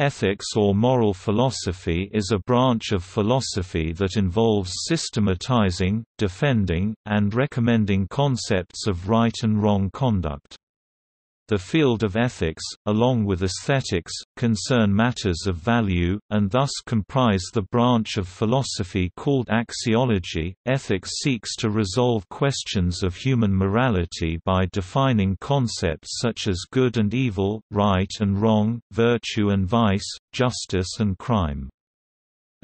Ethics or moral philosophy is a branch of philosophy that involves systematizing, defending, and recommending concepts of right and wrong conduct. The field of ethics, along with aesthetics, concern matters of value, and thus comprise the branch of philosophy called axiology. Ethics seeks to resolve questions of human morality by defining concepts such as good and evil, right and wrong, virtue and vice, justice and crime.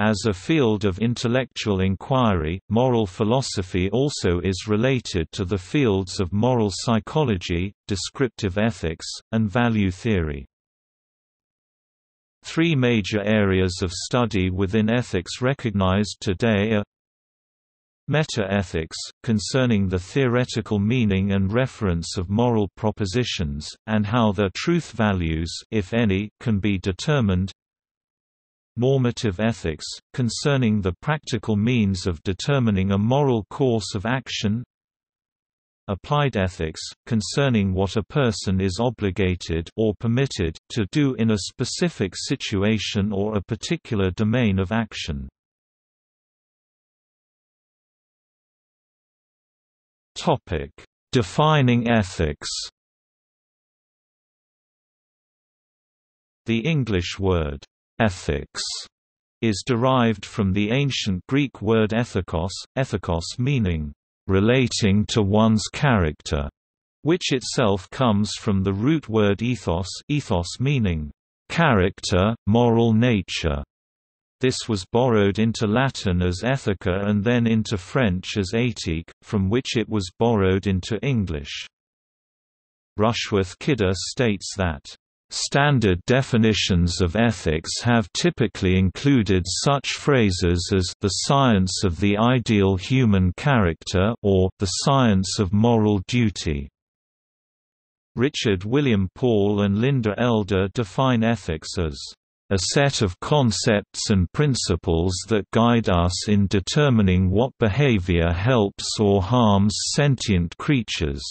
As a field of intellectual inquiry, moral philosophy also is related to the fields of moral psychology, descriptive ethics, and value theory. Three major areas of study within ethics recognized today are Meta-ethics, concerning the theoretical meaning and reference of moral propositions, and how their truth values if any, can be determined normative ethics, concerning the practical means of determining a moral course of action applied ethics, concerning what a person is obligated or permitted to do in a specific situation or a particular domain of action. Defining ethics The English word Ethics is derived from the ancient Greek word ethikos, ethikos meaning relating to one's character, which itself comes from the root word ethos, ethos meaning character, moral nature. This was borrowed into Latin as ethica and then into French as éthique, from which it was borrowed into English. Rushworth Kidder states that Standard definitions of ethics have typically included such phrases as the science of the ideal human character or the science of moral duty. Richard William Paul and Linda Elder define ethics as a set of concepts and principles that guide us in determining what behavior helps or harms sentient creatures.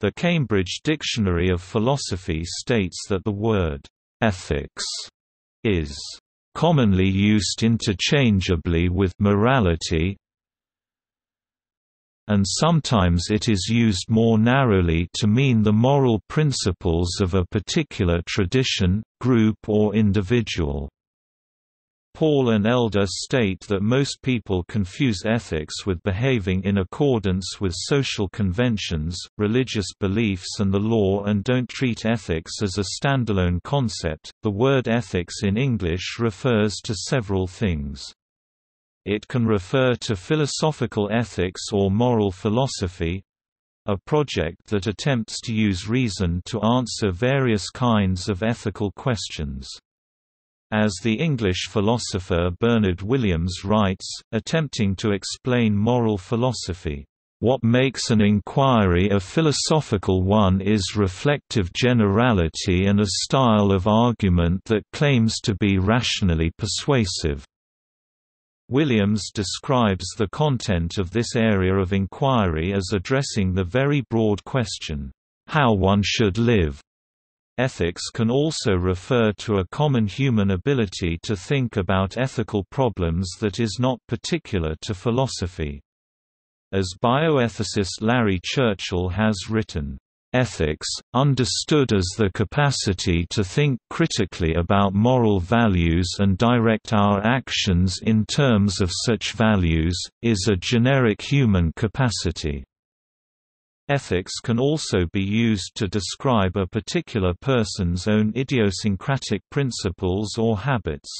The Cambridge Dictionary of Philosophy states that the word ethics is commonly used interchangeably with morality and sometimes it is used more narrowly to mean the moral principles of a particular tradition, group or individual. Paul and Elder state that most people confuse ethics with behaving in accordance with social conventions, religious beliefs, and the law and don't treat ethics as a standalone concept. The word ethics in English refers to several things. It can refer to philosophical ethics or moral philosophy a project that attempts to use reason to answer various kinds of ethical questions. As the English philosopher Bernard Williams writes, attempting to explain moral philosophy, "...what makes an inquiry a philosophical one is reflective generality and a style of argument that claims to be rationally persuasive." Williams describes the content of this area of inquiry as addressing the very broad question, "...how one should live." Ethics can also refer to a common human ability to think about ethical problems that is not particular to philosophy. As bioethicist Larry Churchill has written, Ethics, understood as the capacity to think critically about moral values and direct our actions in terms of such values, is a generic human capacity. Ethics can also be used to describe a particular person's own idiosyncratic principles or habits.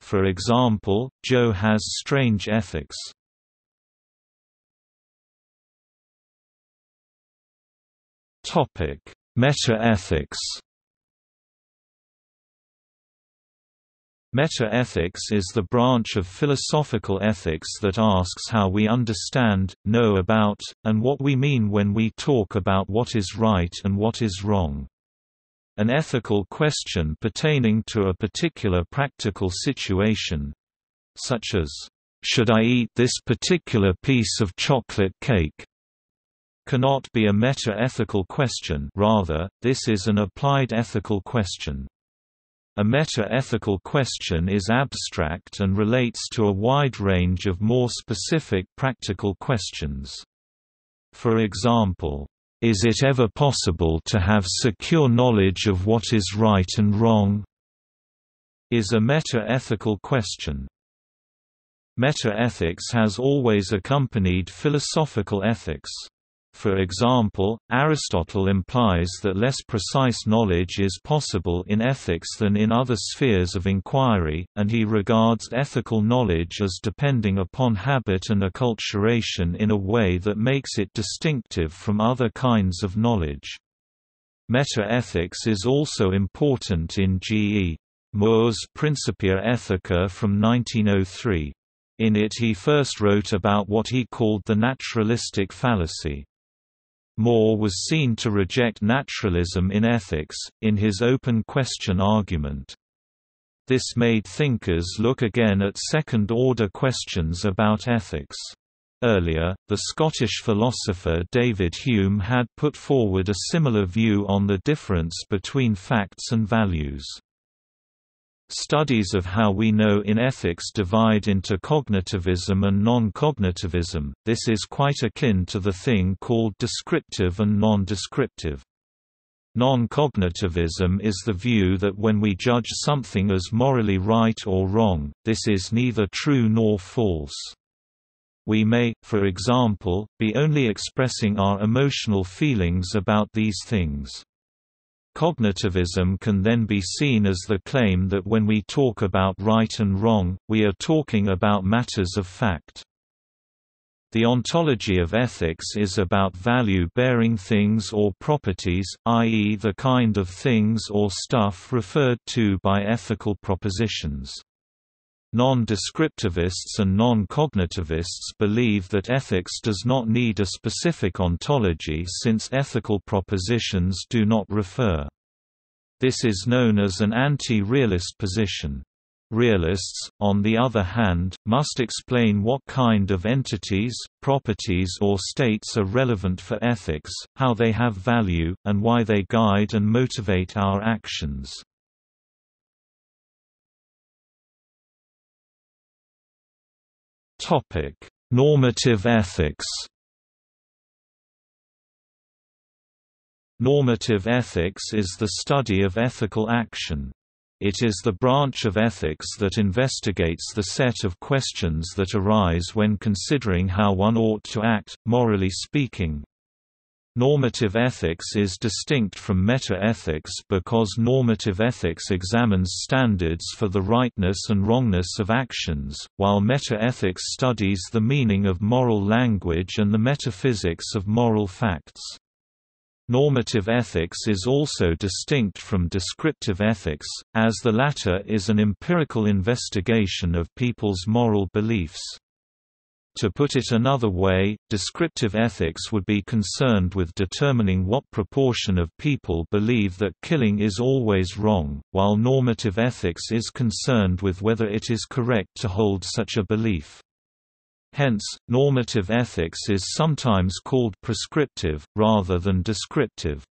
For example, Joe has strange ethics. Meta-ethics Meta-ethics is the branch of philosophical ethics that asks how we understand, know about, and what we mean when we talk about what is right and what is wrong. An ethical question pertaining to a particular practical situation—such as, "'Should I eat this particular piece of chocolate cake?' cannot be a meta-ethical question rather, this is an applied ethical question. A meta-ethical question is abstract and relates to a wide range of more specific practical questions. For example, is it ever possible to have secure knowledge of what is right and wrong? is a meta-ethical question. Meta-ethics has always accompanied philosophical ethics. For example, Aristotle implies that less precise knowledge is possible in ethics than in other spheres of inquiry, and he regards ethical knowledge as depending upon habit and acculturation in a way that makes it distinctive from other kinds of knowledge. Metaethics is also important in G. E. Moore's Principia Ethica from 1903. In it he first wrote about what he called the naturalistic fallacy. Moore was seen to reject naturalism in ethics, in his open question argument. This made thinkers look again at second-order questions about ethics. Earlier, the Scottish philosopher David Hume had put forward a similar view on the difference between facts and values. Studies of how we know in ethics divide into cognitivism and non-cognitivism, this is quite akin to the thing called descriptive and non-descriptive. Non-cognitivism is the view that when we judge something as morally right or wrong, this is neither true nor false. We may, for example, be only expressing our emotional feelings about these things. Cognitivism can then be seen as the claim that when we talk about right and wrong, we are talking about matters of fact. The ontology of ethics is about value-bearing things or properties, i.e. the kind of things or stuff referred to by ethical propositions. Non-descriptivists and non-cognitivists believe that ethics does not need a specific ontology since ethical propositions do not refer. This is known as an anti-realist position. Realists, on the other hand, must explain what kind of entities, properties or states are relevant for ethics, how they have value, and why they guide and motivate our actions. Topic: Normative ethics. Normative ethics is the study of ethical action. It is the branch of ethics that investigates the set of questions that arise when considering how one ought to act, morally speaking, Normative ethics is distinct from meta-ethics because normative ethics examines standards for the rightness and wrongness of actions, while meta-ethics studies the meaning of moral language and the metaphysics of moral facts. Normative ethics is also distinct from descriptive ethics, as the latter is an empirical investigation of people's moral beliefs. To put it another way, descriptive ethics would be concerned with determining what proportion of people believe that killing is always wrong, while normative ethics is concerned with whether it is correct to hold such a belief. Hence, normative ethics is sometimes called prescriptive, rather than descriptive.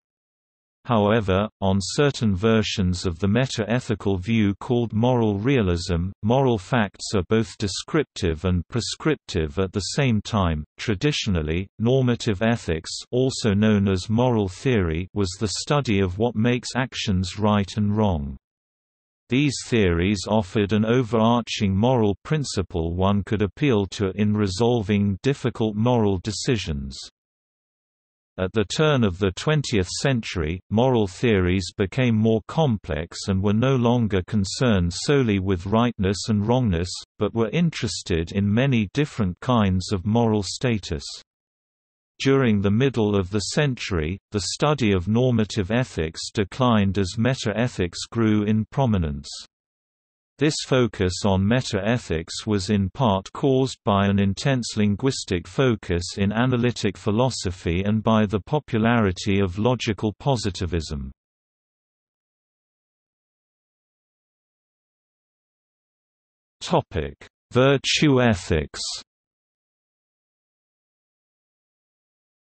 However, on certain versions of the meta-ethical view called moral realism, moral facts are both descriptive and prescriptive at the same time. Traditionally, normative ethics, also known as moral theory, was the study of what makes actions right and wrong. These theories offered an overarching moral principle one could appeal to in resolving difficult moral decisions. At the turn of the 20th century, moral theories became more complex and were no longer concerned solely with rightness and wrongness, but were interested in many different kinds of moral status. During the middle of the century, the study of normative ethics declined as meta-ethics grew in prominence. This focus on meta-ethics was in part caused by an intense linguistic focus in analytic philosophy and by the popularity of logical positivism. Virtue ethics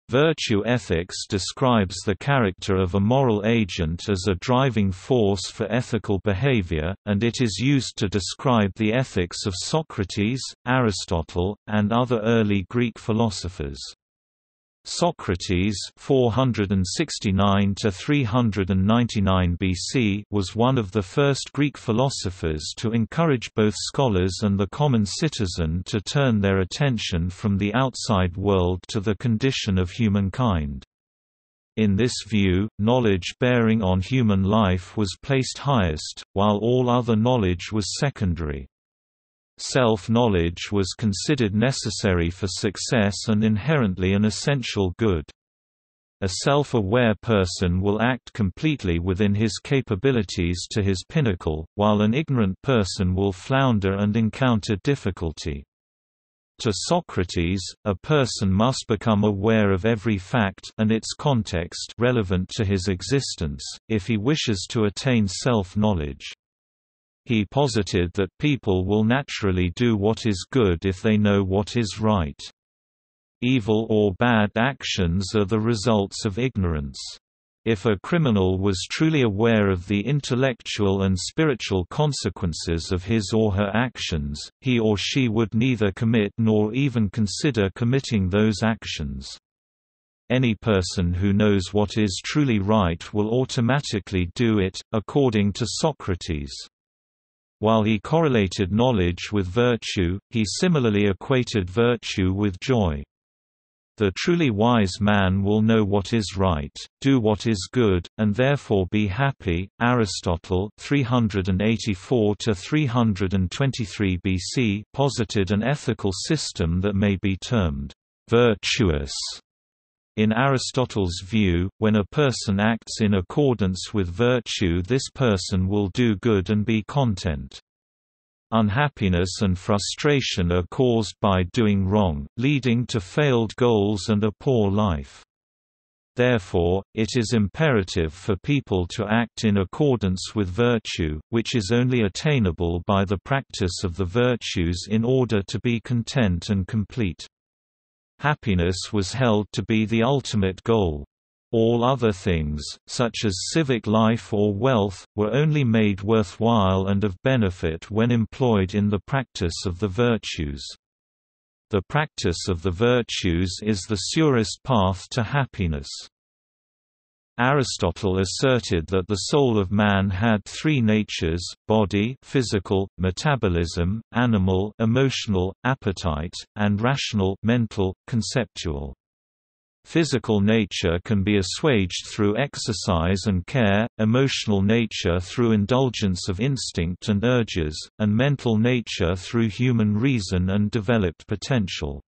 Virtue ethics describes the character of a moral agent as a driving force for ethical behavior, and it is used to describe the ethics of Socrates, Aristotle, and other early Greek philosophers. Socrates 469 to 399 BC was one of the first Greek philosophers to encourage both scholars and the common citizen to turn their attention from the outside world to the condition of humankind. In this view, knowledge bearing on human life was placed highest, while all other knowledge was secondary. Self-knowledge was considered necessary for success and inherently an essential good. A self-aware person will act completely within his capabilities to his pinnacle, while an ignorant person will flounder and encounter difficulty. To Socrates, a person must become aware of every fact and its context relevant to his existence, if he wishes to attain self-knowledge. He posited that people will naturally do what is good if they know what is right. Evil or bad actions are the results of ignorance. If a criminal was truly aware of the intellectual and spiritual consequences of his or her actions, he or she would neither commit nor even consider committing those actions. Any person who knows what is truly right will automatically do it, according to Socrates. While he correlated knowledge with virtue, he similarly equated virtue with joy. The truly wise man will know what is right, do what is good, and therefore be happy. Aristotle 384 to 323 BC posited an ethical system that may be termed virtuous in Aristotle's view, when a person acts in accordance with virtue this person will do good and be content. Unhappiness and frustration are caused by doing wrong, leading to failed goals and a poor life. Therefore, it is imperative for people to act in accordance with virtue, which is only attainable by the practice of the virtues in order to be content and complete. Happiness was held to be the ultimate goal. All other things, such as civic life or wealth, were only made worthwhile and of benefit when employed in the practice of the virtues. The practice of the virtues is the surest path to happiness. Aristotle asserted that the soul of man had three natures, body physical, metabolism, animal emotional, appetite, and rational mental, conceptual. Physical nature can be assuaged through exercise and care, emotional nature through indulgence of instinct and urges, and mental nature through human reason and developed potential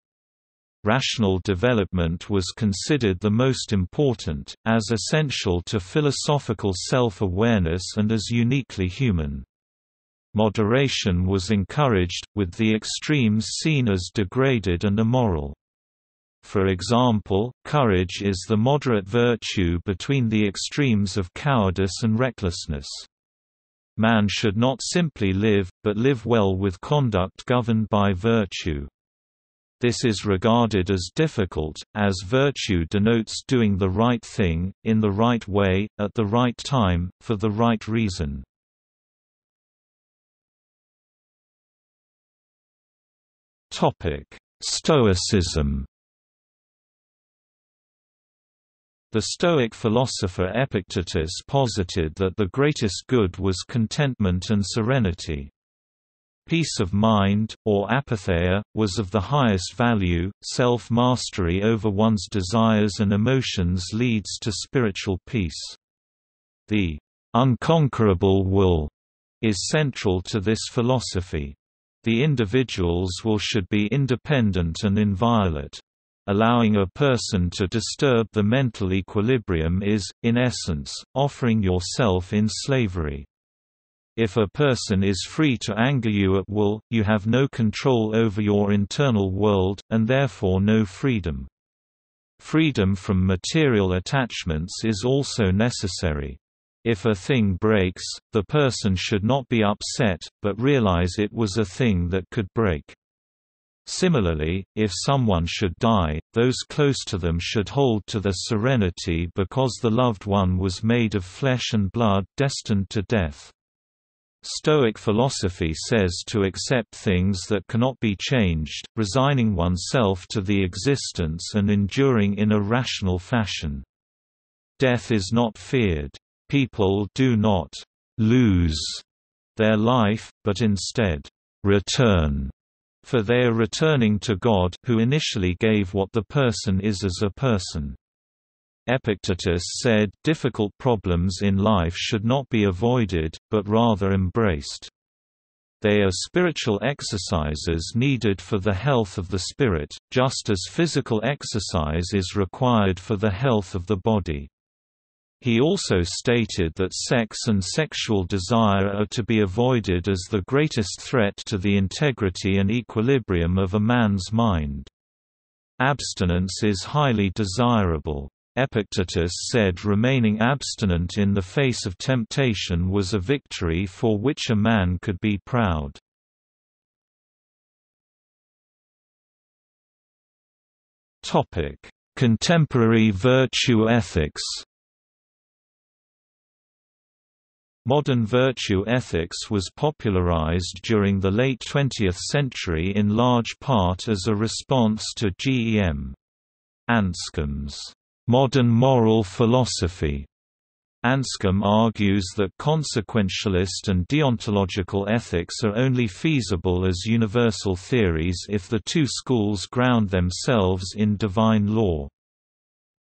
rational development was considered the most important, as essential to philosophical self-awareness and as uniquely human. Moderation was encouraged, with the extremes seen as degraded and immoral. For example, courage is the moderate virtue between the extremes of cowardice and recklessness. Man should not simply live, but live well with conduct governed by virtue. This is regarded as difficult, as virtue denotes doing the right thing, in the right way, at the right time, for the right reason. Stoicism The Stoic philosopher Epictetus posited that the greatest good was contentment and serenity. Peace of mind, or apatheia, was of the highest value. Self mastery over one's desires and emotions leads to spiritual peace. The unconquerable will is central to this philosophy. The individual's will should be independent and inviolate. Allowing a person to disturb the mental equilibrium is, in essence, offering yourself in slavery. If a person is free to anger you at will, you have no control over your internal world, and therefore no freedom. Freedom from material attachments is also necessary. If a thing breaks, the person should not be upset, but realize it was a thing that could break. Similarly, if someone should die, those close to them should hold to their serenity because the loved one was made of flesh and blood destined to death. Stoic philosophy says to accept things that cannot be changed, resigning oneself to the existence and enduring in a rational fashion. Death is not feared. People do not «lose» their life, but instead «return» for they are returning to God who initially gave what the person is as a person. Epictetus said, difficult problems in life should not be avoided, but rather embraced. They are spiritual exercises needed for the health of the spirit, just as physical exercise is required for the health of the body. He also stated that sex and sexual desire are to be avoided as the greatest threat to the integrity and equilibrium of a man's mind. Abstinence is highly desirable. Epictetus said remaining abstinent in the face of temptation was a victory for which a man could be proud. Contemporary virtue ethics Modern virtue ethics was popularized during the late 20th century in large part as a response to G. E. M. Anscombe's modern moral philosophy. Anscombe argues that consequentialist and deontological ethics are only feasible as universal theories if the two schools ground themselves in divine law.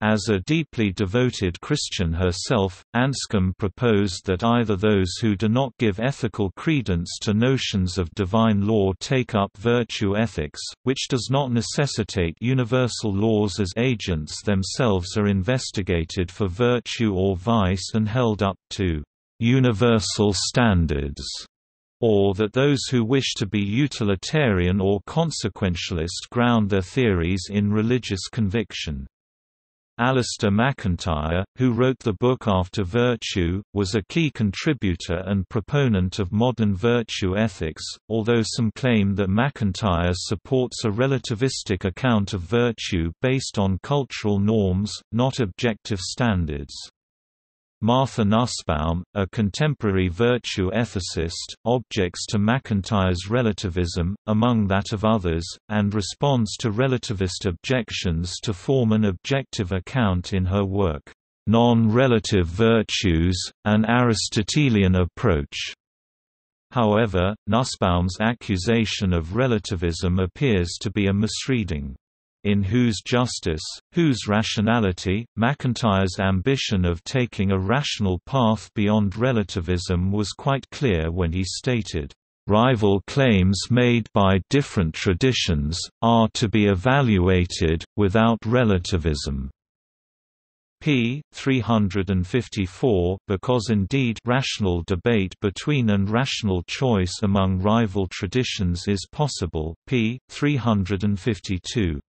As a deeply devoted Christian herself, Anscombe proposed that either those who do not give ethical credence to notions of divine law take up virtue ethics, which does not necessitate universal laws as agents themselves are investigated for virtue or vice and held up to universal standards or that those who wish to be utilitarian or consequentialist ground their theories in religious conviction. Alasdair MacIntyre, who wrote the book After Virtue, was a key contributor and proponent of modern virtue ethics, although some claim that MacIntyre supports a relativistic account of virtue based on cultural norms, not objective standards. Martha Nussbaum, a contemporary virtue ethicist, objects to MacIntyre's relativism, among that of others, and responds to relativist objections to form an objective account in her work, Non-Relative Virtues, an Aristotelian Approach. However, Nussbaum's accusation of relativism appears to be a misreading in Whose Justice, Whose Rationality, MacIntyre's ambition of taking a rational path beyond relativism was quite clear when he stated, "...rival claims made by different traditions, are to be evaluated, without relativism." p. 354 because indeed rational debate between and rational choice among rival traditions is possible p. 352.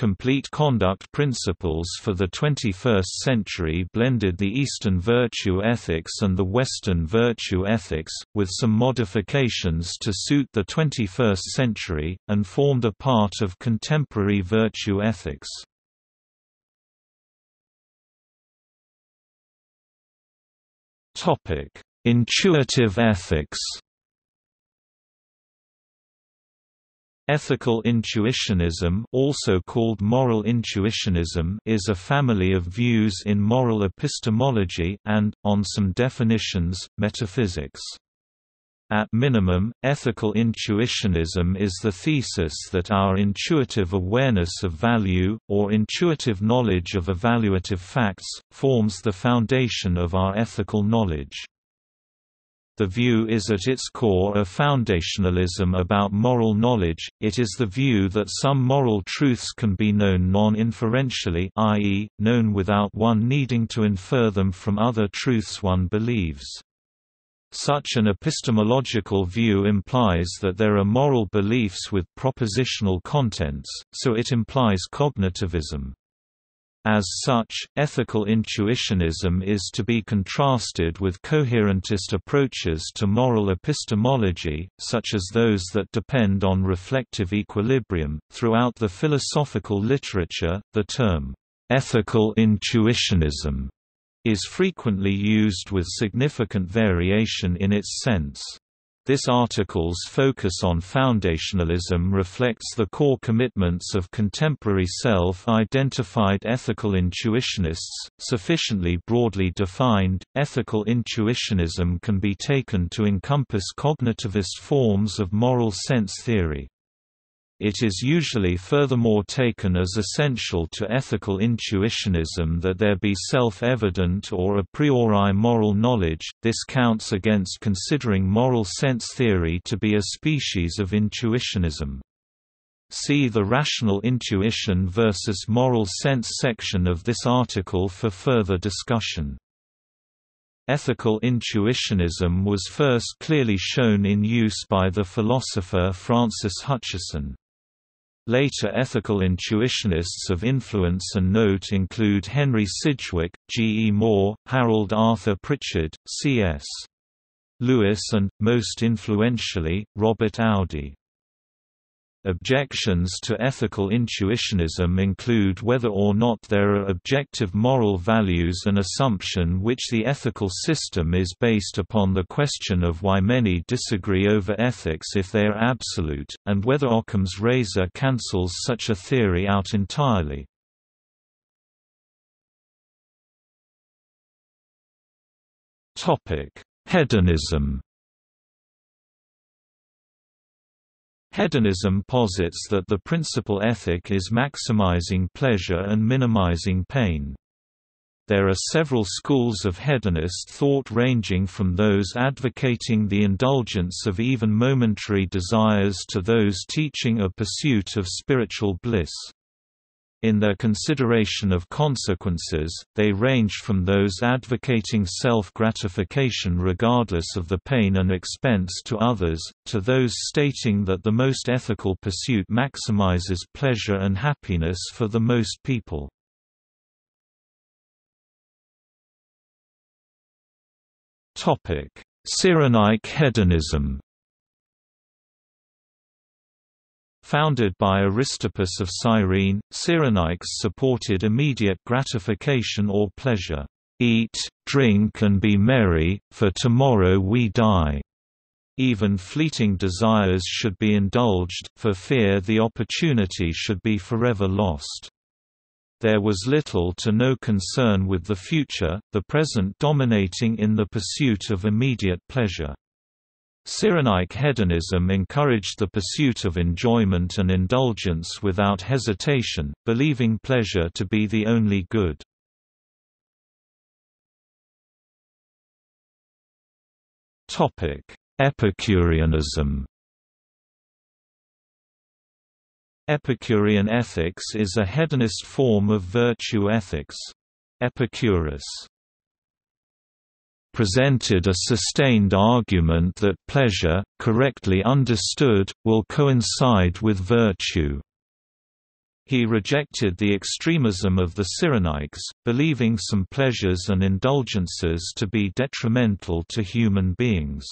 Complete Conduct Principles for the 21st Century blended the Eastern virtue ethics and the Western virtue ethics, with some modifications to suit the 21st century, and formed a part of contemporary virtue ethics. Intuitive ethics Ethical intuitionism also called moral intuitionism is a family of views in moral epistemology and, on some definitions, metaphysics. At minimum, ethical intuitionism is the thesis that our intuitive awareness of value, or intuitive knowledge of evaluative facts, forms the foundation of our ethical knowledge. The view is at its core a foundationalism about moral knowledge, it is the view that some moral truths can be known non-inferentially i.e., known without one needing to infer them from other truths one believes. Such an epistemological view implies that there are moral beliefs with propositional contents, so it implies cognitivism. As such, ethical intuitionism is to be contrasted with coherentist approaches to moral epistemology, such as those that depend on reflective equilibrium. Throughout the philosophical literature, the term ethical intuitionism is frequently used with significant variation in its sense. This article's focus on foundationalism reflects the core commitments of contemporary self-identified ethical intuitionists. Sufficiently broadly defined, ethical intuitionism can be taken to encompass cognitivist forms of moral sense theory. It is usually furthermore taken as essential to ethical intuitionism that there be self-evident or a priori moral knowledge, this counts against considering moral sense theory to be a species of intuitionism. See the rational intuition versus moral sense section of this article for further discussion. Ethical intuitionism was first clearly shown in use by the philosopher Francis Hutcheson. Later ethical intuitionists of influence and note include Henry Sidgwick, G. E. Moore, Harold Arthur Prichard, C. S. Lewis and, most influentially, Robert Audi. Objections to ethical intuitionism include whether or not there are objective moral values an assumption which the ethical system is based upon the question of why many disagree over ethics if they are absolute, and whether Occam's razor cancels such a theory out entirely. Hedonism Hedonism posits that the principal ethic is maximizing pleasure and minimizing pain. There are several schools of hedonist thought ranging from those advocating the indulgence of even momentary desires to those teaching a pursuit of spiritual bliss. In their consideration of consequences, they ranged from those advocating self-gratification regardless of the pain and expense to others, to those stating that the most ethical pursuit maximizes pleasure and happiness for the most people. Cyrenaic hedonism Founded by Aristippus of Cyrene, Cyrenaics supported immediate gratification or pleasure. Eat, drink and be merry, for tomorrow we die. Even fleeting desires should be indulged, for fear the opportunity should be forever lost. There was little to no concern with the future, the present dominating in the pursuit of immediate pleasure. Cyrenaic hedonism encouraged the pursuit of enjoyment and indulgence without hesitation, believing pleasure to be the only good. Epicureanism Epicurean ethics is a hedonist form of virtue ethics. Epicurus presented a sustained argument that pleasure, correctly understood, will coincide with virtue. He rejected the extremism of the Cyrenaics, believing some pleasures and indulgences to be detrimental to human beings.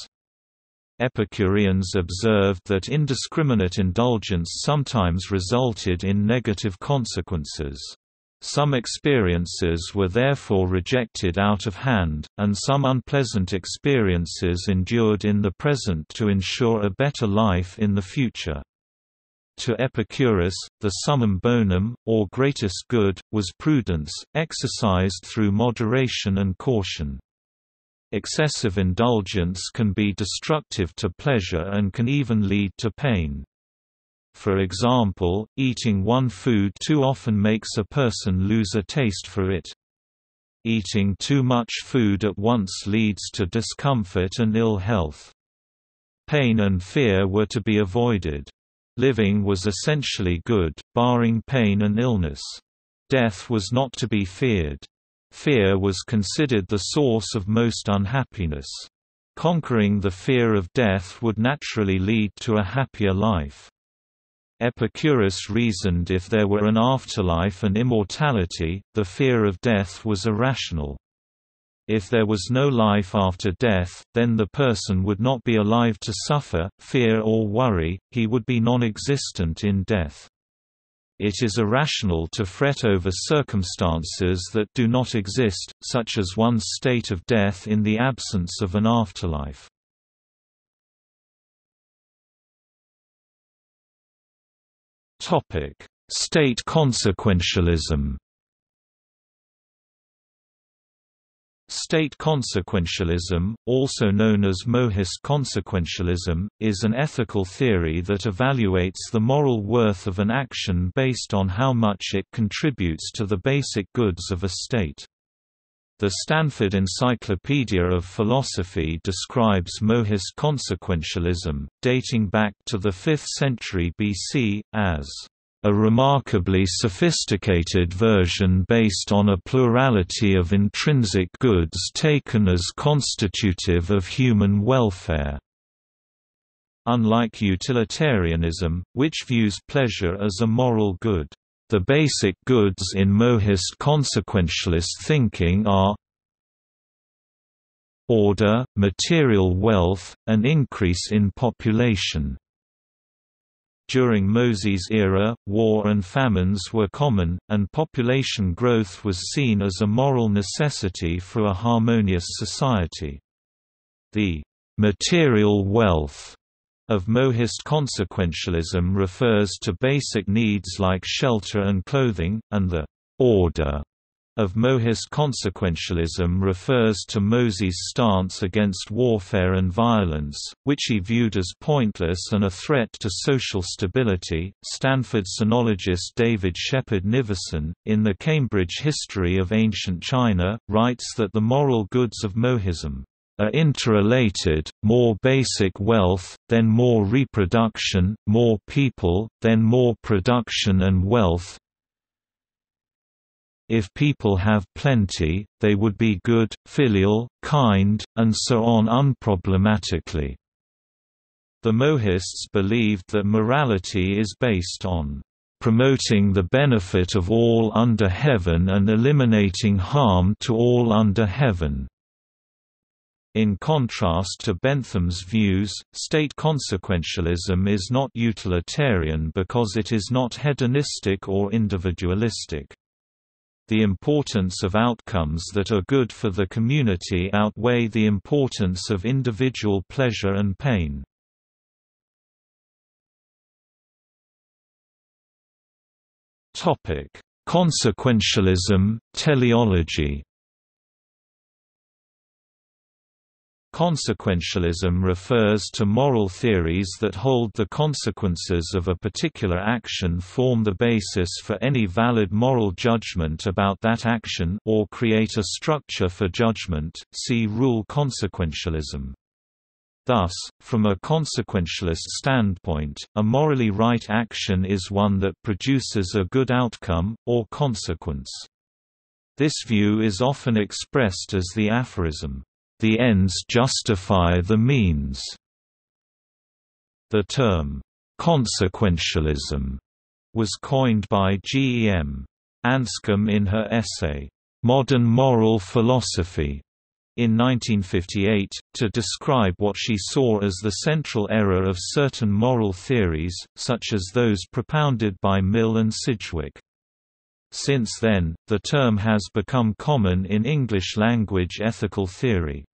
Epicureans observed that indiscriminate indulgence sometimes resulted in negative consequences. Some experiences were therefore rejected out of hand, and some unpleasant experiences endured in the present to ensure a better life in the future. To Epicurus, the summum bonum, or greatest good, was prudence, exercised through moderation and caution. Excessive indulgence can be destructive to pleasure and can even lead to pain. For example, eating one food too often makes a person lose a taste for it. Eating too much food at once leads to discomfort and ill health. Pain and fear were to be avoided. Living was essentially good, barring pain and illness. Death was not to be feared. Fear was considered the source of most unhappiness. Conquering the fear of death would naturally lead to a happier life. Epicurus reasoned if there were an afterlife and immortality, the fear of death was irrational. If there was no life after death, then the person would not be alive to suffer, fear or worry, he would be non-existent in death. It is irrational to fret over circumstances that do not exist, such as one's state of death in the absence of an afterlife. State consequentialism State consequentialism, also known as mohist consequentialism, is an ethical theory that evaluates the moral worth of an action based on how much it contributes to the basic goods of a state. The Stanford Encyclopedia of Philosophy describes mohist consequentialism, dating back to the 5th century BC, as a remarkably sophisticated version based on a plurality of intrinsic goods taken as constitutive of human welfare. Unlike utilitarianism, which views pleasure as a moral good, the basic goods in mohist consequentialist thinking are order, material wealth, and increase in population. During Mozi's era, war and famines were common, and population growth was seen as a moral necessity for a harmonious society. The material wealth of mohist consequentialism refers to basic needs like shelter and clothing, and the order of mohist consequentialism refers to Mozi's stance against warfare and violence, which he viewed as pointless and a threat to social stability. Stanford sinologist David Shepherd Nivison, in the Cambridge History of Ancient China, writes that the moral goods of mohism are interrelated, more basic wealth, then more reproduction, more people, then more production and wealth, if people have plenty, they would be good, filial, kind, and so on unproblematically. The Mohists believed that morality is based on promoting the benefit of all under heaven and eliminating harm to all under heaven. In contrast to Bentham's views, state consequentialism is not utilitarian because it is not hedonistic or individualistic. The importance of outcomes that are good for the community outweigh the importance of individual pleasure and pain. Consequentialism, teleology Consequentialism refers to moral theories that hold the consequences of a particular action form the basis for any valid moral judgment about that action or create a structure for judgment see rule consequentialism. Thus, from a consequentialist standpoint, a morally right action is one that produces a good outcome, or consequence. This view is often expressed as the aphorism, the ends justify the means. The term, consequentialism, was coined by G. E. M. Anscombe in her essay, Modern Moral Philosophy, in 1958, to describe what she saw as the central error of certain moral theories, such as those propounded by Mill and Sidgwick. Since then, the term has become common in English-language ethical theory.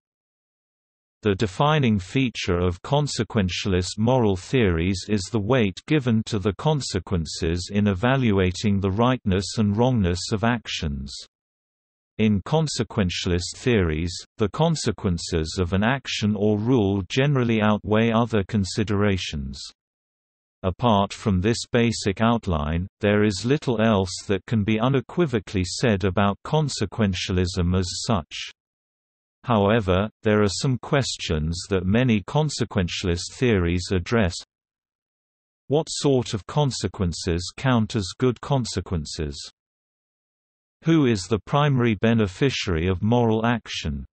The defining feature of consequentialist moral theories is the weight given to the consequences in evaluating the rightness and wrongness of actions. In consequentialist theories, the consequences of an action or rule generally outweigh other considerations. Apart from this basic outline, there is little else that can be unequivocally said about consequentialism as such. However, there are some questions that many consequentialist theories address. What sort of consequences count as good consequences? Who is the primary beneficiary of moral action?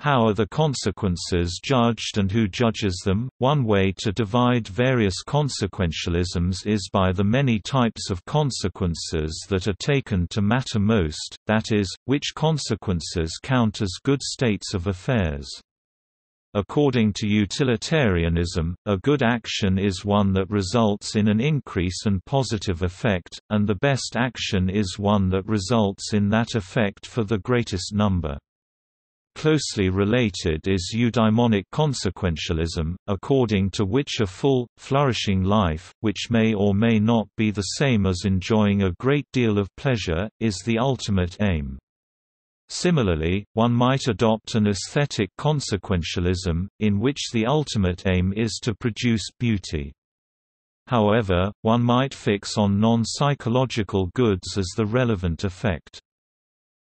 How are the consequences judged and who judges them? One way to divide various consequentialisms is by the many types of consequences that are taken to matter most, that is, which consequences count as good states of affairs. According to utilitarianism, a good action is one that results in an increase and positive effect, and the best action is one that results in that effect for the greatest number. Closely related is eudaimonic consequentialism, according to which a full, flourishing life, which may or may not be the same as enjoying a great deal of pleasure, is the ultimate aim. Similarly, one might adopt an aesthetic consequentialism, in which the ultimate aim is to produce beauty. However, one might fix on non-psychological goods as the relevant effect.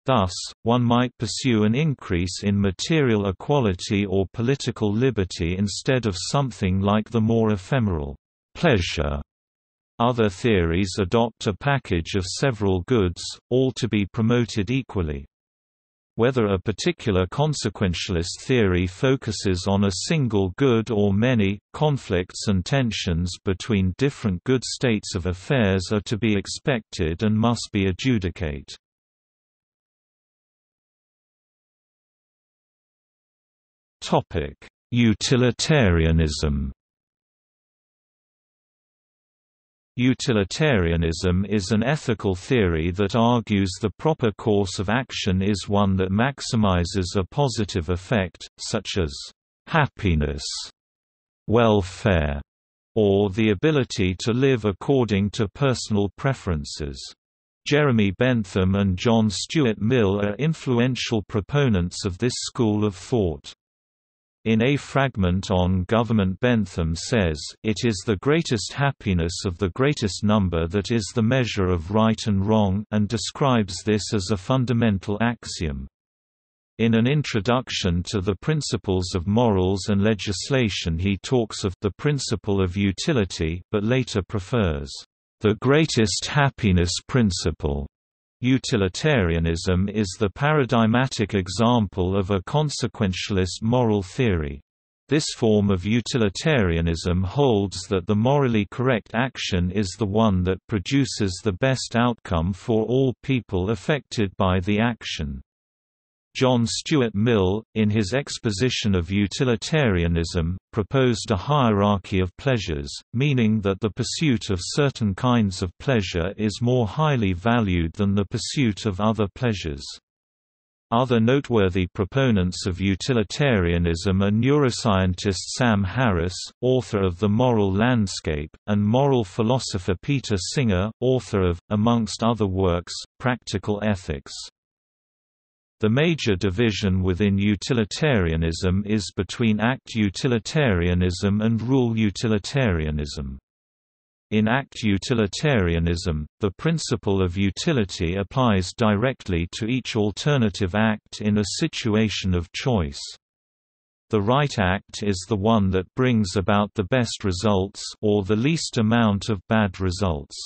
Thus, one might pursue an increase in material equality or political liberty instead of something like the more ephemeral pleasure. Other theories adopt a package of several goods, all to be promoted equally. Whether a particular consequentialist theory focuses on a single good or many, conflicts and tensions between different good states of affairs are to be expected and must be adjudicate. Topic: Utilitarianism. Utilitarianism is an ethical theory that argues the proper course of action is one that maximizes a positive effect, such as happiness, welfare, or the ability to live according to personal preferences. Jeremy Bentham and John Stuart Mill are influential proponents of this school of thought. In a fragment on government Bentham says, it is the greatest happiness of the greatest number that is the measure of right and wrong and describes this as a fundamental axiom. In an introduction to the principles of morals and legislation he talks of the principle of utility but later prefers, "...the greatest happiness principle." Utilitarianism is the paradigmatic example of a consequentialist moral theory. This form of utilitarianism holds that the morally correct action is the one that produces the best outcome for all people affected by the action. John Stuart Mill, in his exposition of utilitarianism, proposed a hierarchy of pleasures, meaning that the pursuit of certain kinds of pleasure is more highly valued than the pursuit of other pleasures. Other noteworthy proponents of utilitarianism are neuroscientist Sam Harris, author of The Moral Landscape, and moral philosopher Peter Singer, author of, amongst other works, Practical Ethics. The major division within utilitarianism is between act utilitarianism and rule utilitarianism. In act utilitarianism, the principle of utility applies directly to each alternative act in a situation of choice. The right act is the one that brings about the best results or the least amount of bad results.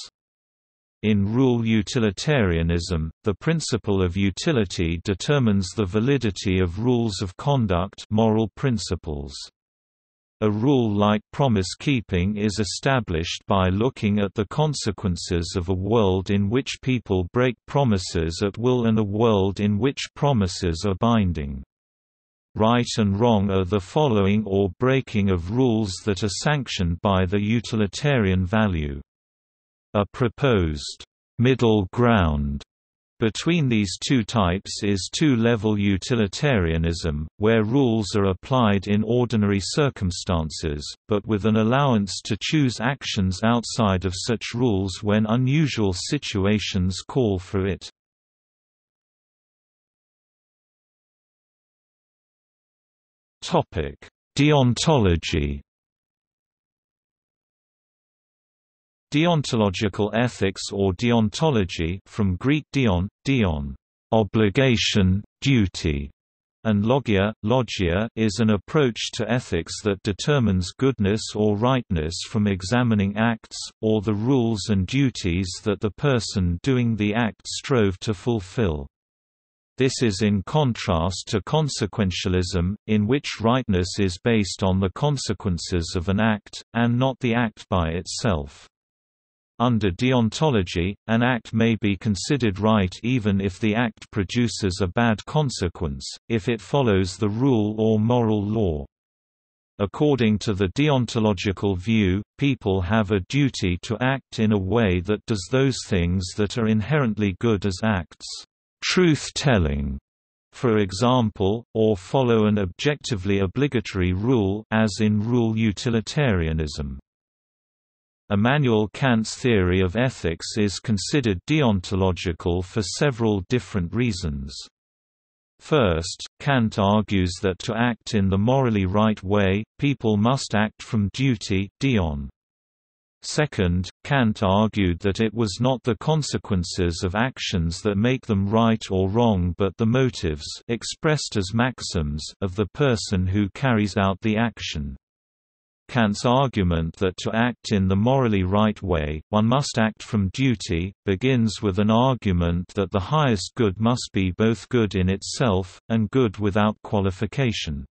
In rule utilitarianism, the principle of utility determines the validity of rules of conduct moral principles. A rule like promise-keeping is established by looking at the consequences of a world in which people break promises at will and a world in which promises are binding. Right and wrong are the following or breaking of rules that are sanctioned by the utilitarian value. A proposed middle ground between these two types is two-level utilitarianism, where rules are applied in ordinary circumstances, but with an allowance to choose actions outside of such rules when unusual situations call for it. Deontology Deontological ethics or deontology from Greek deon, deon, obligation, duty, and logia, logia is an approach to ethics that determines goodness or rightness from examining acts, or the rules and duties that the person doing the act strove to fulfill. This is in contrast to consequentialism, in which rightness is based on the consequences of an act, and not the act by itself. Under deontology, an act may be considered right even if the act produces a bad consequence, if it follows the rule or moral law. According to the deontological view, people have a duty to act in a way that does those things that are inherently good as acts, truth-telling, for example, or follow an objectively obligatory rule as in rule utilitarianism. Immanuel Kant's theory of ethics is considered deontological for several different reasons. First, Kant argues that to act in the morally right way, people must act from duty deon. Second, Kant argued that it was not the consequences of actions that make them right or wrong but the motives expressed as maxims of the person who carries out the action. Kant's argument that to act in the morally right way, one must act from duty, begins with an argument that the highest good must be both good in itself, and good without qualification.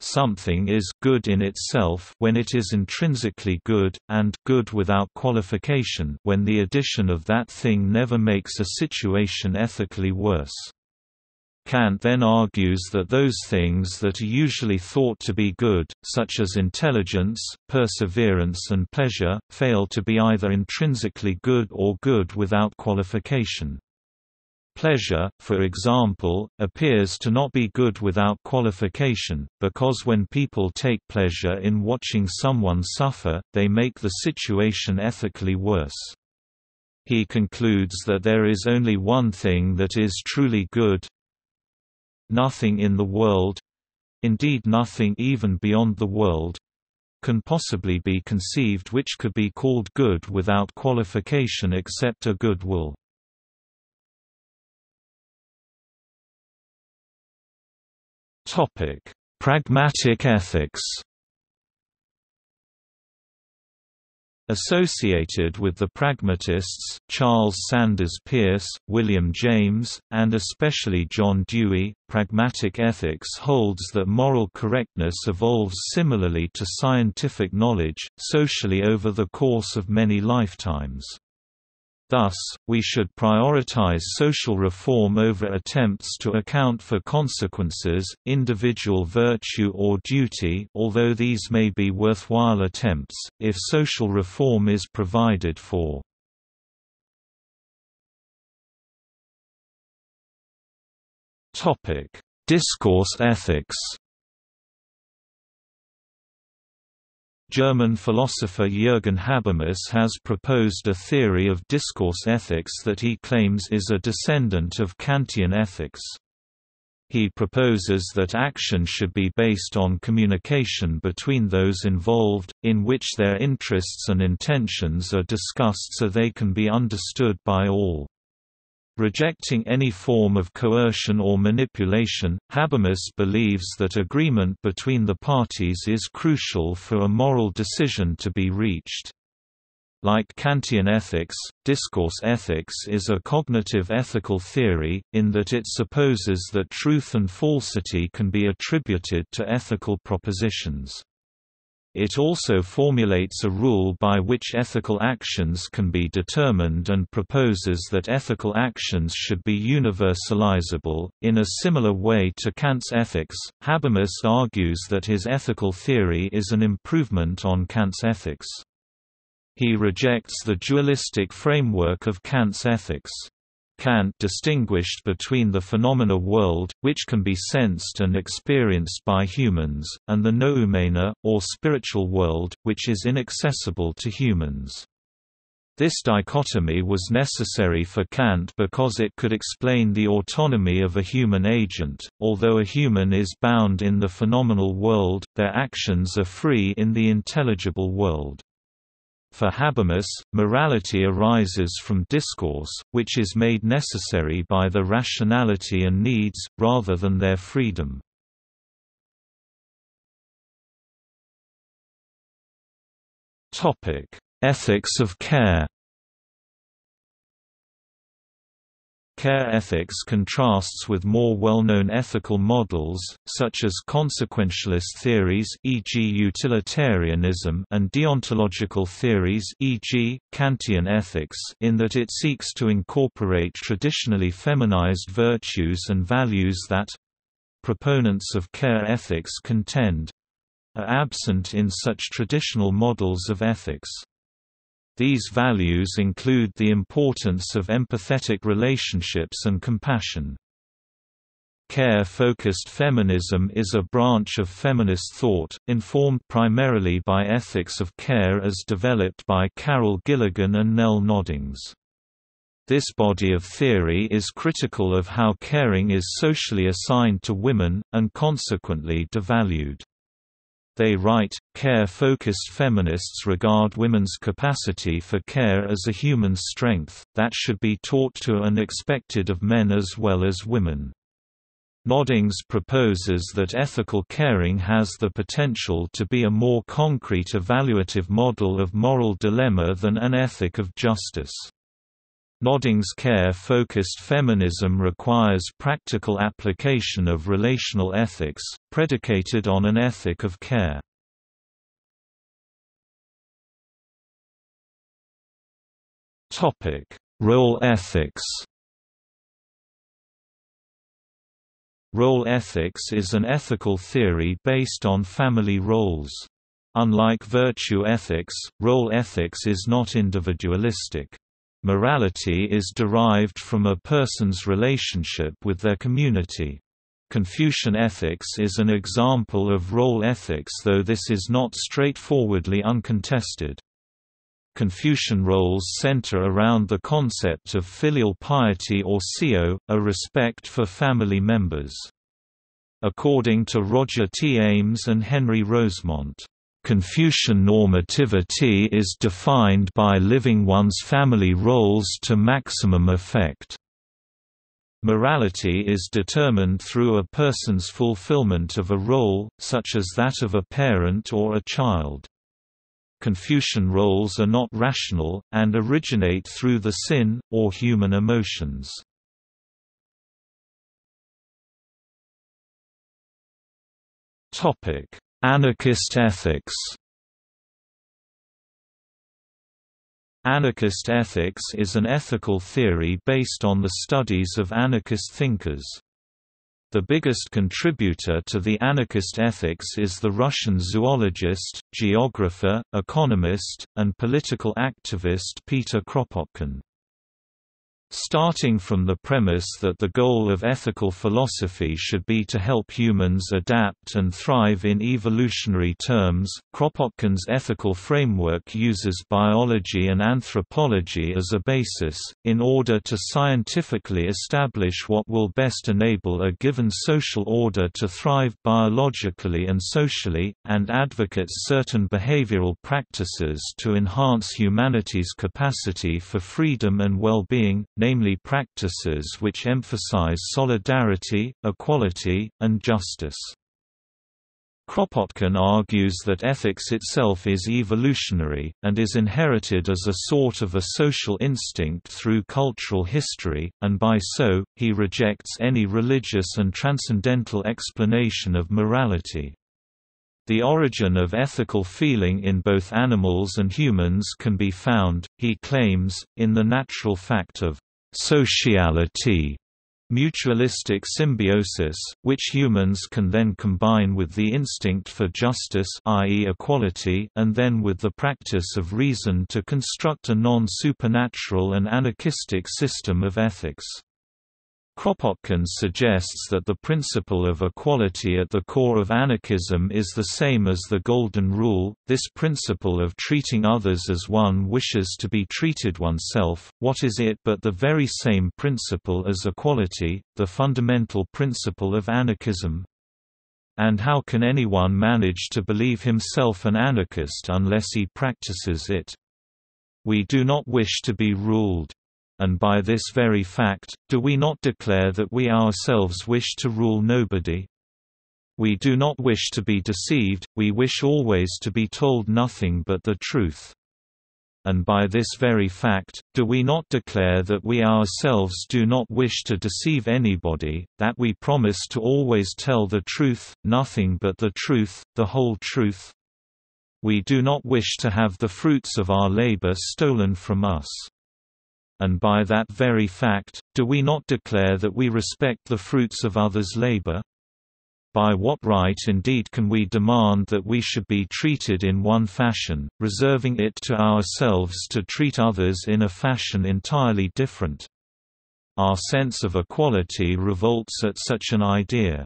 Something is good in itself when it is intrinsically good, and good without qualification when the addition of that thing never makes a situation ethically worse. Kant then argues that those things that are usually thought to be good, such as intelligence, perseverance and pleasure, fail to be either intrinsically good or good without qualification. Pleasure, for example, appears to not be good without qualification, because when people take pleasure in watching someone suffer, they make the situation ethically worse. He concludes that there is only one thing that is truly good, Nothing in the world—indeed nothing even beyond the world—can possibly be conceived which could be called good without qualification except a good will. Pragmatic ethics Associated with the pragmatists, Charles Sanders Peirce, William James, and especially John Dewey, pragmatic ethics holds that moral correctness evolves similarly to scientific knowledge, socially over the course of many lifetimes. Thus, we should prioritize social reform over attempts to account for consequences, individual virtue or duty although these may be worthwhile attempts, if social reform is provided for. Discourse ethics German philosopher Jürgen Habermas has proposed a theory of discourse ethics that he claims is a descendant of Kantian ethics. He proposes that action should be based on communication between those involved, in which their interests and intentions are discussed so they can be understood by all. Rejecting any form of coercion or manipulation, Habermas believes that agreement between the parties is crucial for a moral decision to be reached. Like Kantian ethics, discourse ethics is a cognitive ethical theory, in that it supposes that truth and falsity can be attributed to ethical propositions. It also formulates a rule by which ethical actions can be determined and proposes that ethical actions should be universalizable. In a similar way to Kant's ethics, Habermas argues that his ethical theory is an improvement on Kant's ethics. He rejects the dualistic framework of Kant's ethics. Kant distinguished between the phenomena world, which can be sensed and experienced by humans, and the noumena, or spiritual world, which is inaccessible to humans. This dichotomy was necessary for Kant because it could explain the autonomy of a human agent. Although a human is bound in the phenomenal world, their actions are free in the intelligible world. For Habermas, morality arises from discourse, which is made necessary by the rationality and needs, rather than their freedom. Ethics of care Care ethics contrasts with more well-known ethical models, such as consequentialist theories e.g. utilitarianism and deontological theories e.g., Kantian ethics in that it seeks to incorporate traditionally feminized virtues and values that—proponents of care ethics contend—are absent in such traditional models of ethics. These values include the importance of empathetic relationships and compassion. Care-focused feminism is a branch of feminist thought, informed primarily by ethics of care as developed by Carol Gilligan and Nel Noddings. This body of theory is critical of how caring is socially assigned to women, and consequently devalued. They write, care-focused feminists regard women's capacity for care as a human strength, that should be taught to and expected of men as well as women. Noddings proposes that ethical caring has the potential to be a more concrete evaluative model of moral dilemma than an ethic of justice. Noddings care-focused feminism requires practical application of relational ethics, predicated on an ethic of care. Role ethics Role ethics is an ethical theory based on family roles. Unlike virtue ethics, role ethics is not individualistic. Morality is derived from a person's relationship with their community. Confucian ethics is an example of role ethics though this is not straightforwardly uncontested. Confucian roles center around the concept of filial piety or xiao, a respect for family members. According to Roger T. Ames and Henry Rosemont, Confucian normativity is defined by living one's family roles to maximum effect. Morality is determined through a person's fulfillment of a role, such as that of a parent or a child. Confucian roles are not rational, and originate through the xin, or human emotions. Anarchist ethics Anarchist ethics is an ethical theory based on the studies of anarchist thinkers. The biggest contributor to the anarchist ethics is the Russian zoologist, geographer, economist, and political activist Peter Kropotkin. Starting from the premise that the goal of ethical philosophy should be to help humans adapt and thrive in evolutionary terms, Kropotkin's ethical framework uses biology and anthropology as a basis, in order to scientifically establish what will best enable a given social order to thrive biologically and socially, and advocates certain behavioral practices to enhance humanity's capacity for freedom and well-being, namely practices which emphasize solidarity, equality, and justice. Kropotkin argues that ethics itself is evolutionary, and is inherited as a sort of a social instinct through cultural history, and by so, he rejects any religious and transcendental explanation of morality. The origin of ethical feeling in both animals and humans can be found, he claims, in the natural fact of sociality, mutualistic symbiosis, which humans can then combine with the instinct for justice i.e. equality and then with the practice of reason to construct a non-supernatural and anarchistic system of ethics. Kropotkin suggests that the principle of equality at the core of anarchism is the same as the Golden Rule, this principle of treating others as one wishes to be treated oneself, what is it but the very same principle as equality, the fundamental principle of anarchism? And how can anyone manage to believe himself an anarchist unless he practices it? We do not wish to be ruled and by this very fact, do we not declare that we ourselves wish to rule nobody? We do not wish to be deceived, we wish always to be told nothing but the truth. And by this very fact, do we not declare that we ourselves do not wish to deceive anybody, that we promise to always tell the truth, nothing but the truth, the whole truth? We do not wish to have the fruits of our labor stolen from us. And by that very fact, do we not declare that we respect the fruits of others' labor? By what right indeed can we demand that we should be treated in one fashion, reserving it to ourselves to treat others in a fashion entirely different? Our sense of equality revolts at such an idea.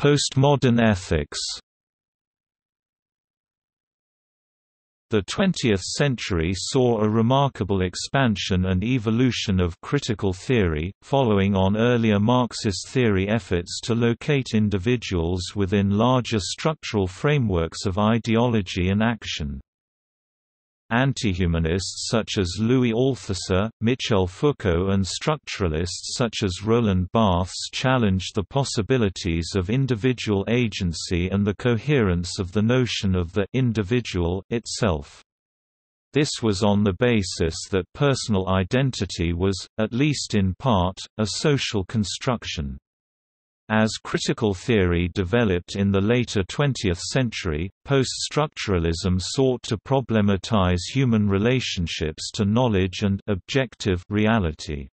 Postmodern ethics The 20th century saw a remarkable expansion and evolution of critical theory, following on earlier Marxist theory efforts to locate individuals within larger structural frameworks of ideology and action. Antihumanists such as Louis Althusser, Michel Foucault and structuralists such as Roland Barthes challenged the possibilities of individual agency and the coherence of the notion of the individual itself. This was on the basis that personal identity was, at least in part, a social construction. As critical theory developed in the later 20th century, post-structuralism sought to problematize human relationships to knowledge and objective reality.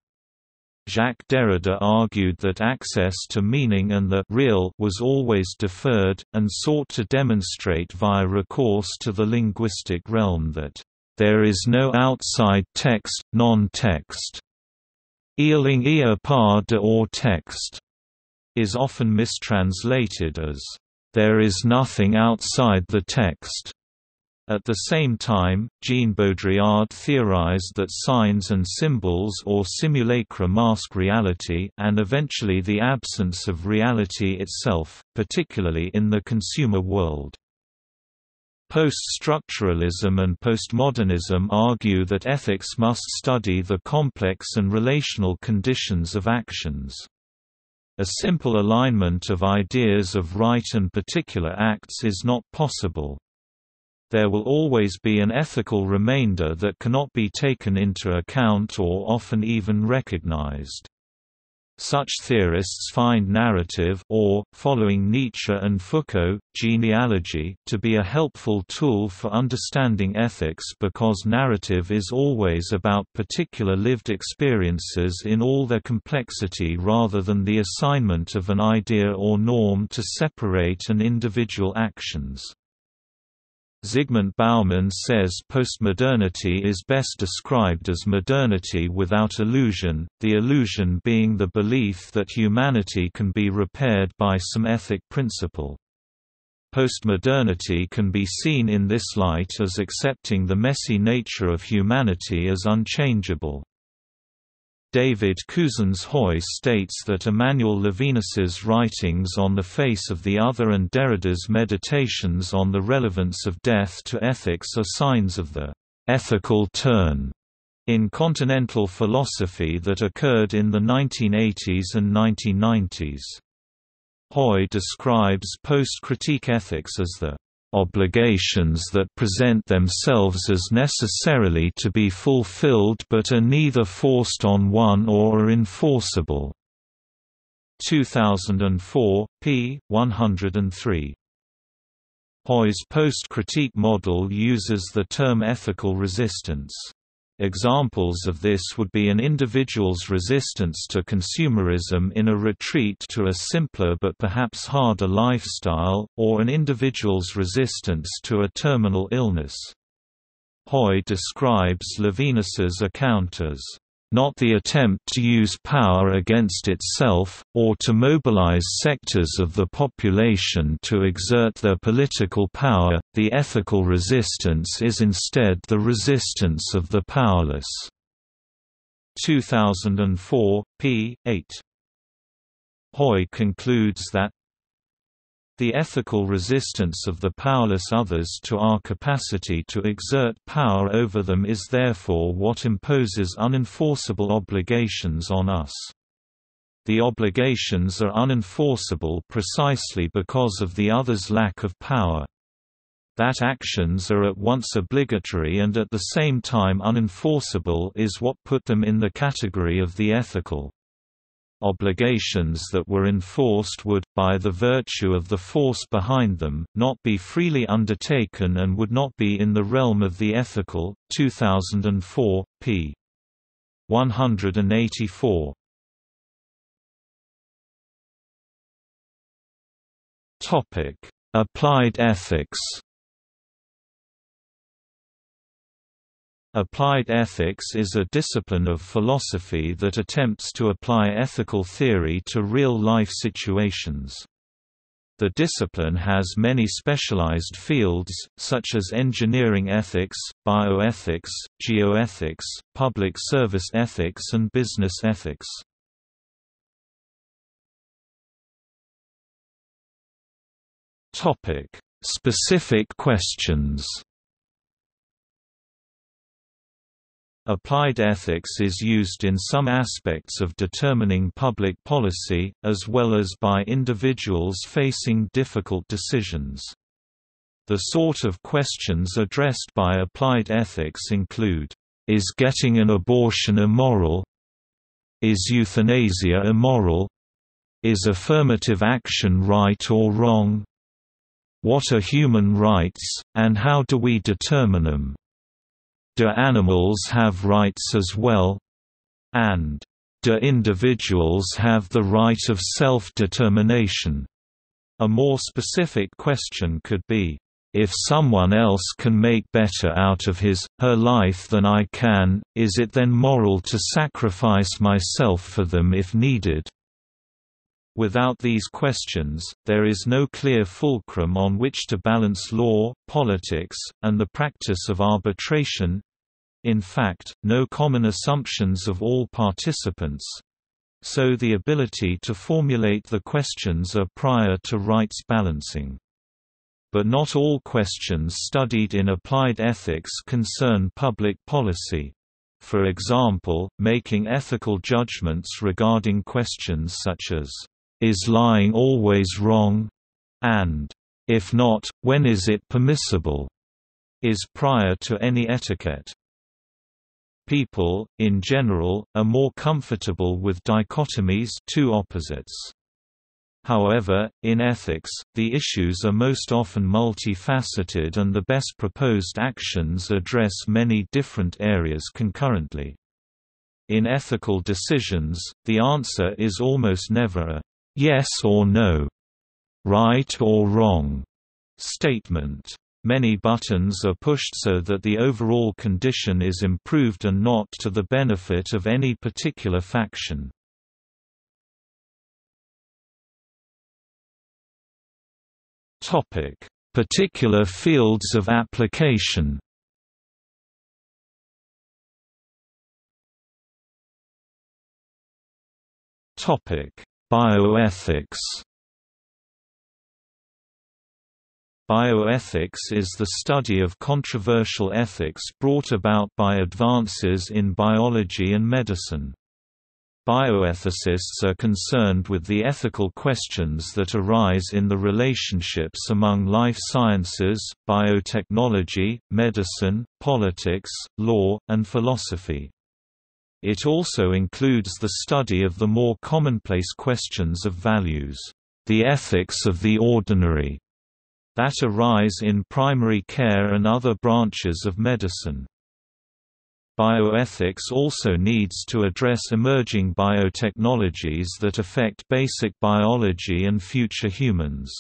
Jacques Derrida argued that access to meaning and the real was always deferred, and sought to demonstrate via recourse to the linguistic realm that, "...there is no outside text, non-text. Il n'y a pas de hors-texte." Is often mistranslated as, "...there is nothing outside the text." At the same time, Jean Baudrillard theorized that signs and symbols or simulacra mask reality and eventually the absence of reality itself, particularly in the consumer world. Post-structuralism and postmodernism argue that ethics must study the complex and relational conditions of actions. A simple alignment of ideas of right and particular acts is not possible. There will always be an ethical remainder that cannot be taken into account or often even recognized. Such theorists find narrative or, following Nietzsche and Foucault, genealogy, to be a helpful tool for understanding ethics because narrative is always about particular lived experiences in all their complexity rather than the assignment of an idea or norm to separate an individual actions. Zygmunt Bauman says postmodernity is best described as modernity without illusion, the illusion being the belief that humanity can be repaired by some ethic principle. Postmodernity can be seen in this light as accepting the messy nature of humanity as unchangeable. David Couzens Hoy states that Emmanuel Levinas's writings on the face of the other and Derrida's meditations on the relevance of death to ethics are signs of the «ethical turn» in continental philosophy that occurred in the 1980s and 1990s. Hoy describes post-critique ethics as the obligations that present themselves as necessarily to be fulfilled but are neither forced on one or are enforceable. 2004, p. 103. Hoy's post-critique model uses the term ethical resistance. Examples of this would be an individual's resistance to consumerism in a retreat to a simpler but perhaps harder lifestyle, or an individual's resistance to a terminal illness. Hoy describes Levinas's account as not the attempt to use power against itself, or to mobilize sectors of the population to exert their political power, the ethical resistance is instead the resistance of the powerless. 2004, p. 8. Hoy concludes that the ethical resistance of the powerless others to our capacity to exert power over them is therefore what imposes unenforceable obligations on us. The obligations are unenforceable precisely because of the other's lack of power. That actions are at once obligatory and at the same time unenforceable is what put them in the category of the ethical. Obligations that were enforced would, by the virtue of the force behind them, not be freely undertaken and would not be in the realm of the ethical. 2004, p. 184. Topic: Applied ethics. Applied ethics is a discipline of philosophy that attempts to apply ethical theory to real-life situations. The discipline has many specialized fields, such as engineering ethics, bioethics, geoethics, public service ethics and business ethics. Specific questions Applied ethics is used in some aspects of determining public policy, as well as by individuals facing difficult decisions. The sort of questions addressed by applied ethics include, Is getting an abortion immoral? Is euthanasia immoral? Is affirmative action right or wrong? What are human rights, and how do we determine them? Do animals have rights as well? And, Do individuals have the right of self-determination? A more specific question could be, if someone else can make better out of his, her life than I can, is it then moral to sacrifice myself for them if needed? Without these questions, there is no clear fulcrum on which to balance law, politics, and the practice of arbitration in fact, no common assumptions of all participants so the ability to formulate the questions are prior to rights balancing. But not all questions studied in applied ethics concern public policy. For example, making ethical judgments regarding questions such as, is lying always wrong? And, if not, when is it permissible? is prior to any etiquette. People, in general, are more comfortable with dichotomies two opposites. However, in ethics, the issues are most often multifaceted and the best proposed actions address many different areas concurrently. In ethical decisions, the answer is almost never a yes or no, right or wrong statement. Many buttons are pushed so that the overall condition is improved and not to the benefit of any particular faction. Particular fields of application Bioethics Bioethics is the study of controversial ethics brought about by advances in biology and medicine. Bioethicists are concerned with the ethical questions that arise in the relationships among life sciences, biotechnology, medicine, politics, law, and philosophy. It also includes the study of the more commonplace questions of values, the ethics of the ordinary, that arise in primary care and other branches of medicine. Bioethics also needs to address emerging biotechnologies that affect basic biology and future humans.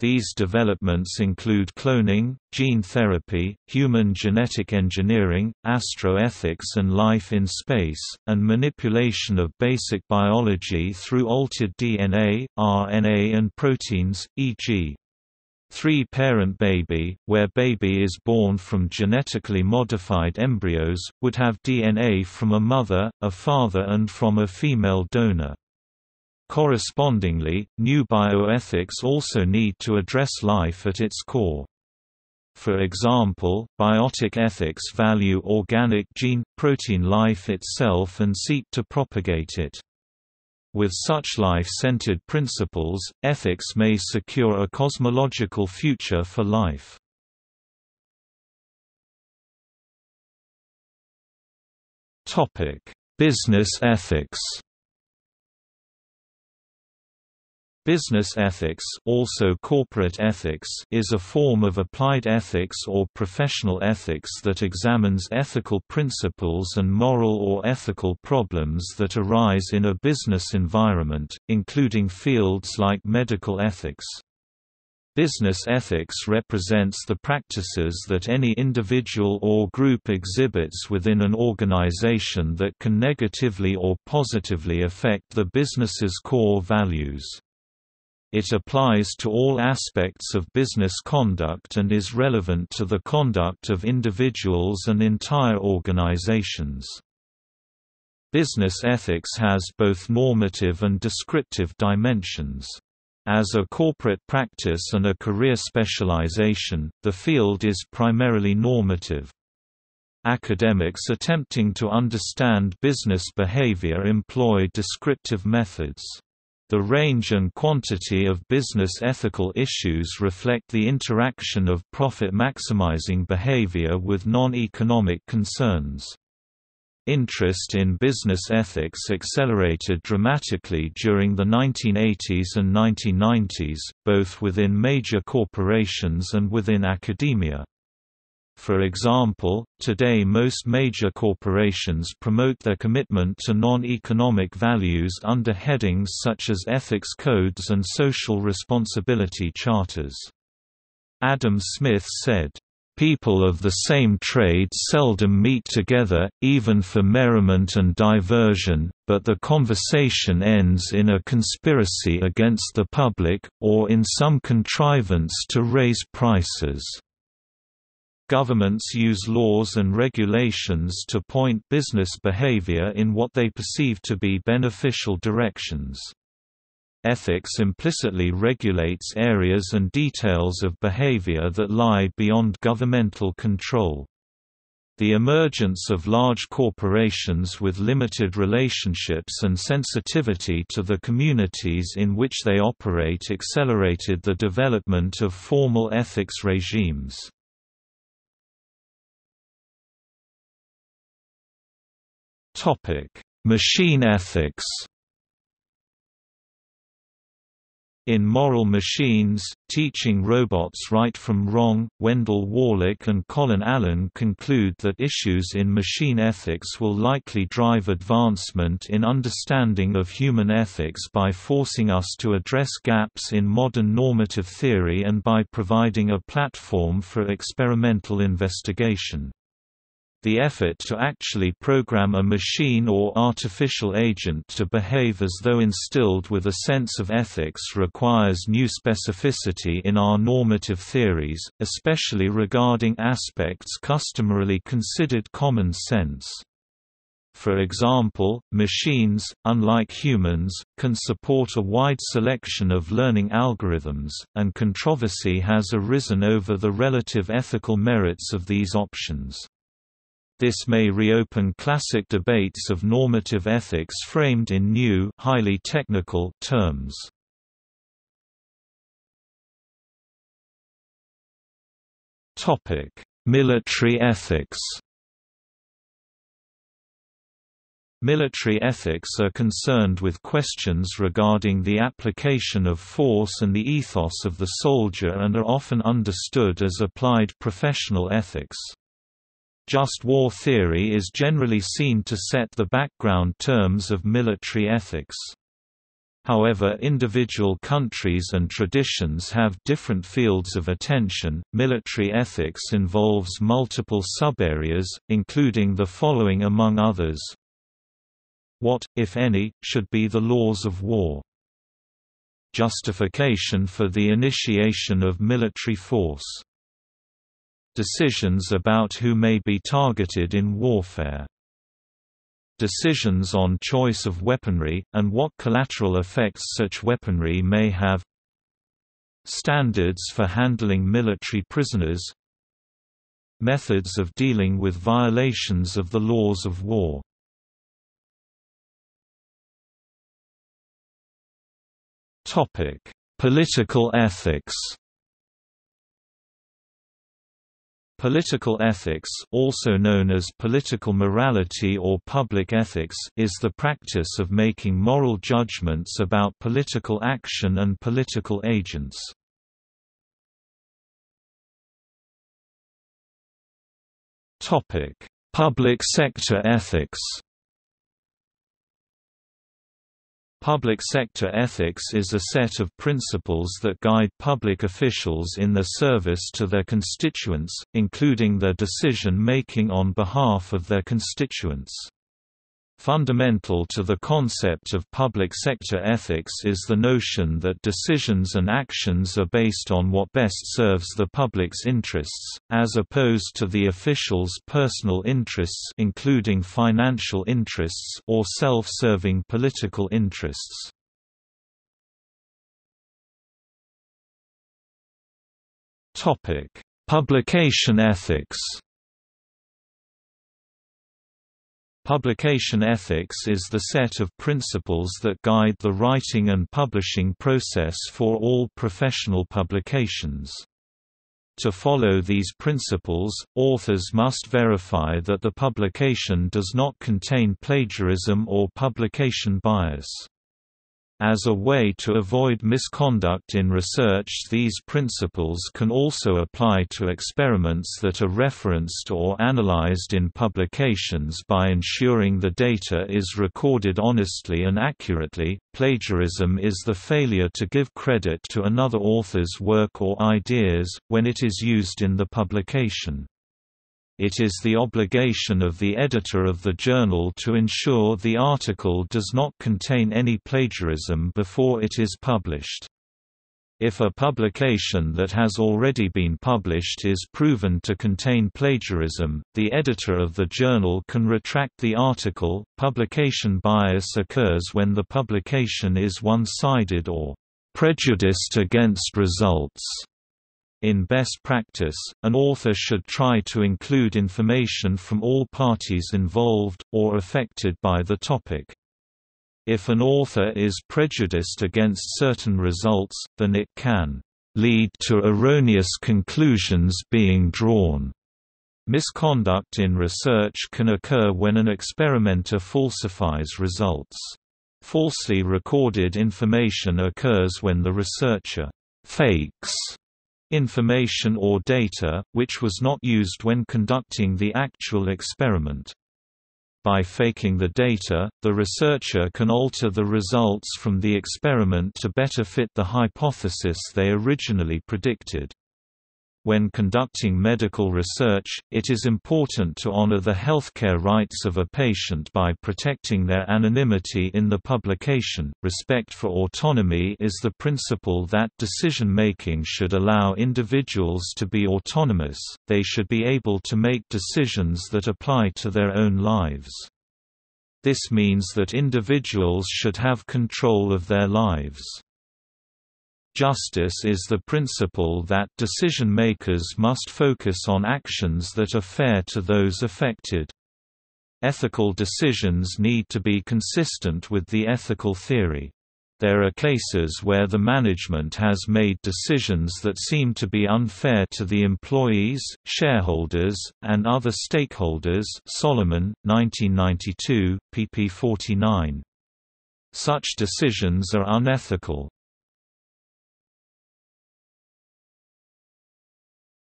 These developments include cloning, gene therapy, human genetic engineering, astroethics and life in space, and manipulation of basic biology through altered DNA, RNA and proteins, e.g. Three-parent baby, where baby is born from genetically modified embryos, would have DNA from a mother, a father and from a female donor. Correspondingly, new bioethics also need to address life at its core. For example, biotic ethics value organic gene, protein life itself and seek to propagate it. With such life-centered principles, ethics may secure a cosmological future for life. Business ethics Business ethics also corporate ethics is a form of applied ethics or professional ethics that examines ethical principles and moral or ethical problems that arise in a business environment, including fields like medical ethics. Business ethics represents the practices that any individual or group exhibits within an organization that can negatively or positively affect the business's core values. It applies to all aspects of business conduct and is relevant to the conduct of individuals and entire organizations. Business ethics has both normative and descriptive dimensions. As a corporate practice and a career specialization, the field is primarily normative. Academics attempting to understand business behavior employ descriptive methods. The range and quantity of business ethical issues reflect the interaction of profit-maximizing behavior with non-economic concerns. Interest in business ethics accelerated dramatically during the 1980s and 1990s, both within major corporations and within academia. For example, today most major corporations promote their commitment to non-economic values under headings such as ethics codes and social responsibility charters. Adam Smith said, People of the same trade seldom meet together, even for merriment and diversion, but the conversation ends in a conspiracy against the public, or in some contrivance to raise prices. Governments use laws and regulations to point business behavior in what they perceive to be beneficial directions. Ethics implicitly regulates areas and details of behavior that lie beyond governmental control. The emergence of large corporations with limited relationships and sensitivity to the communities in which they operate accelerated the development of formal ethics regimes. Topic: Machine ethics. In Moral Machines, Teaching Robots Right from Wrong, Wendell Wallach and Colin Allen conclude that issues in machine ethics will likely drive advancement in understanding of human ethics by forcing us to address gaps in modern normative theory and by providing a platform for experimental investigation. The effort to actually program a machine or artificial agent to behave as though instilled with a sense of ethics requires new specificity in our normative theories, especially regarding aspects customarily considered common sense. For example, machines, unlike humans, can support a wide selection of learning algorithms, and controversy has arisen over the relative ethical merits of these options. This may reopen classic debates of normative ethics framed in new highly technical terms. Military ethics. Military ethics are concerned with questions regarding the application of force and the ethos of the soldier and are often understood as applied professional ethics. Just war theory is generally seen to set the background terms of military ethics. However, individual countries and traditions have different fields of attention. Military ethics involves multiple subareas, including the following among others. What, if any, should be the laws of war? Justification for the initiation of military force Decisions about who may be targeted in warfare. Decisions on choice of weaponry, and what collateral effects such weaponry may have. Standards for handling military prisoners. Methods of dealing with violations of the laws of war. Political ethics Political ethics also known as political morality or public ethics is the practice of making moral judgments about political action and political agents. Public sector ethics Public sector ethics is a set of principles that guide public officials in their service to their constituents, including their decision-making on behalf of their constituents. Fundamental to the concept of public sector ethics is the notion that decisions and actions are based on what best serves the public's interests, as opposed to the official's personal interests including financial interests or self-serving political interests. Publication ethics Publication ethics is the set of principles that guide the writing and publishing process for all professional publications. To follow these principles, authors must verify that the publication does not contain plagiarism or publication bias. As a way to avoid misconduct in research these principles can also apply to experiments that are referenced or analyzed in publications by ensuring the data is recorded honestly and accurately. Plagiarism is the failure to give credit to another author's work or ideas, when it is used in the publication. It is the obligation of the editor of the journal to ensure the article does not contain any plagiarism before it is published. If a publication that has already been published is proven to contain plagiarism, the editor of the journal can retract the article. Publication bias occurs when the publication is one-sided or prejudiced against results. In best practice, an author should try to include information from all parties involved, or affected by the topic. If an author is prejudiced against certain results, then it can lead to erroneous conclusions being drawn. Misconduct in research can occur when an experimenter falsifies results. Falsely recorded information occurs when the researcher fakes information or data, which was not used when conducting the actual experiment. By faking the data, the researcher can alter the results from the experiment to better fit the hypothesis they originally predicted. When conducting medical research, it is important to honor the healthcare rights of a patient by protecting their anonymity in the publication. Respect for autonomy is the principle that decision making should allow individuals to be autonomous, they should be able to make decisions that apply to their own lives. This means that individuals should have control of their lives. Justice is the principle that decision-makers must focus on actions that are fair to those affected. Ethical decisions need to be consistent with the ethical theory. There are cases where the management has made decisions that seem to be unfair to the employees, shareholders, and other stakeholders Solomon, 1992, pp 49. Such decisions are unethical.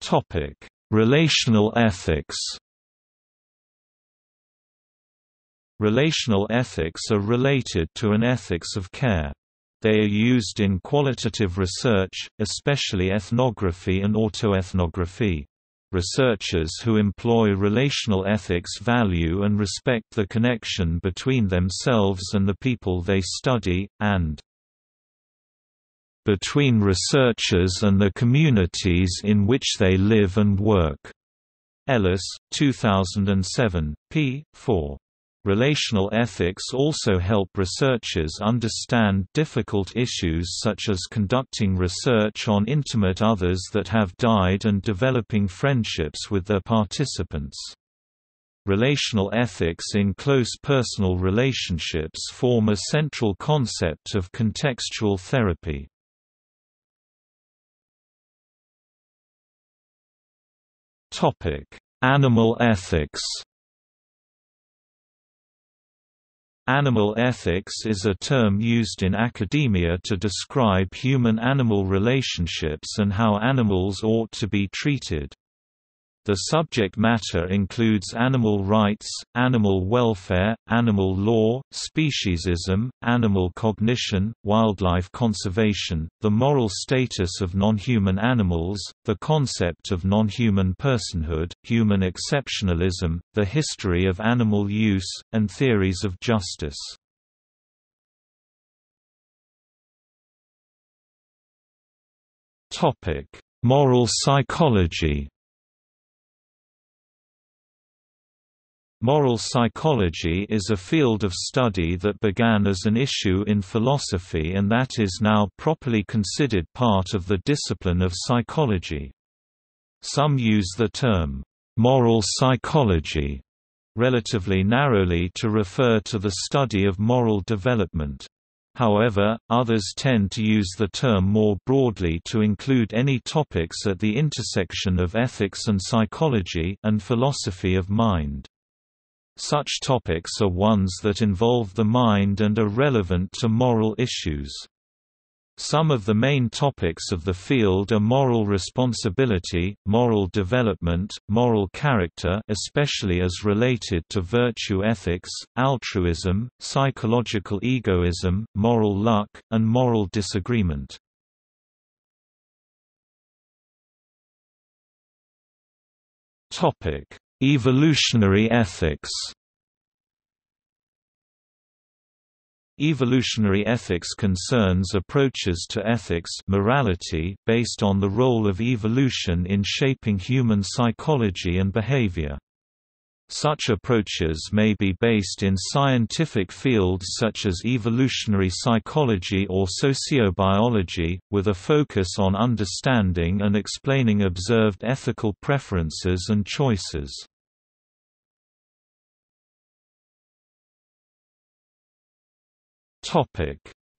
Topic: Relational ethics. Relational ethics are related to an ethics of care. They are used in qualitative research, especially ethnography and autoethnography. Researchers who employ relational ethics value and respect the connection between themselves and the people they study, and between researchers and the communities in which they live and work. Ellis, 2007, p. 4. Relational ethics also help researchers understand difficult issues such as conducting research on intimate others that have died and developing friendships with their participants. Relational ethics in close personal relationships form a central concept of contextual therapy. Animal ethics Animal ethics is a term used in academia to describe human-animal relationships and how animals ought to be treated. The subject matter includes animal rights, animal welfare, animal law, speciesism, animal cognition, wildlife conservation, the moral status of non-human animals, the concept of non-human personhood, human exceptionalism, the history of animal use, and theories of justice. Moral psychology Moral psychology is a field of study that began as an issue in philosophy and that is now properly considered part of the discipline of psychology. Some use the term, "...moral psychology", relatively narrowly to refer to the study of moral development. However, others tend to use the term more broadly to include any topics at the intersection of ethics and psychology and philosophy of mind. Such topics are ones that involve the mind and are relevant to moral issues. Some of the main topics of the field are moral responsibility, moral development, moral character especially as related to virtue ethics, altruism, psychological egoism, moral luck, and moral disagreement. Evolutionary ethics Evolutionary ethics concerns approaches to ethics morality based on the role of evolution in shaping human psychology and behavior. Such approaches may be based in scientific fields such as evolutionary psychology or sociobiology, with a focus on understanding and explaining observed ethical preferences and choices.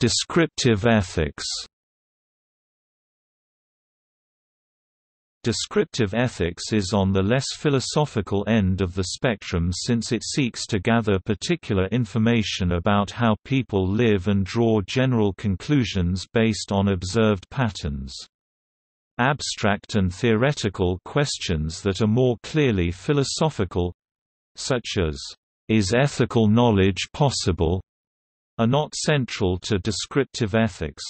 Descriptive ethics Descriptive ethics is on the less philosophical end of the spectrum since it seeks to gather particular information about how people live and draw general conclusions based on observed patterns. Abstract and theoretical questions that are more clearly philosophical—such as, "'Is ethical knowledge possible?' Are not central to descriptive ethics.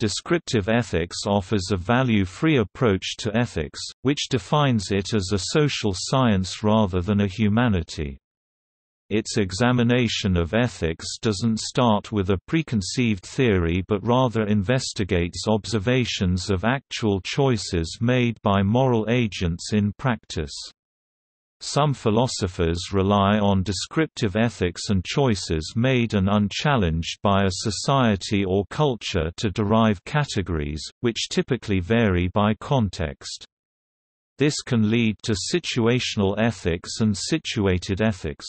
Descriptive ethics offers a value-free approach to ethics, which defines it as a social science rather than a humanity. Its examination of ethics doesn't start with a preconceived theory but rather investigates observations of actual choices made by moral agents in practice. Some philosophers rely on descriptive ethics and choices made and unchallenged by a society or culture to derive categories, which typically vary by context. This can lead to situational ethics and situated ethics.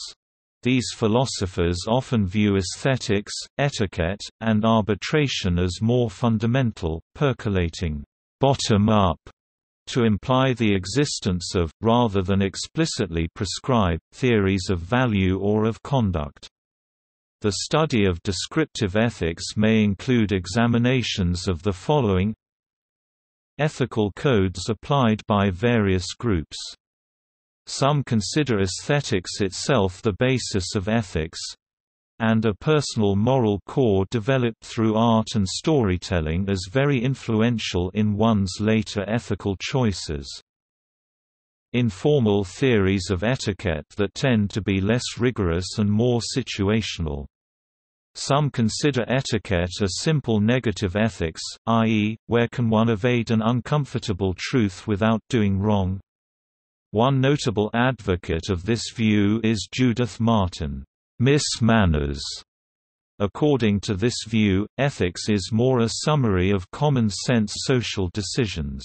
These philosophers often view aesthetics, etiquette, and arbitration as more fundamental, percolating bottom-up to imply the existence of, rather than explicitly prescribe, theories of value or of conduct. The study of descriptive ethics may include examinations of the following Ethical codes applied by various groups. Some consider aesthetics itself the basis of ethics, and a personal moral core developed through art and storytelling as very influential in one's later ethical choices. Informal theories of etiquette that tend to be less rigorous and more situational. Some consider etiquette a simple negative ethics, i.e., where can one evade an uncomfortable truth without doing wrong? One notable advocate of this view is Judith Martin. Miss Manners. According to this view, ethics is more a summary of common-sense social decisions.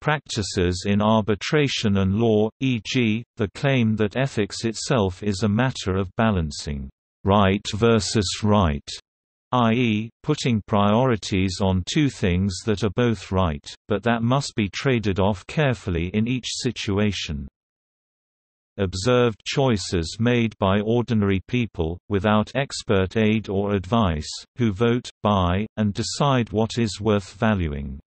Practices in arbitration and law, e.g., the claim that ethics itself is a matter of balancing right versus right, i.e., putting priorities on two things that are both right, but that must be traded off carefully in each situation. Observed choices made by ordinary people, without expert aid or advice, who vote, buy, and decide what is worth valuing.